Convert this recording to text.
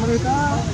mereka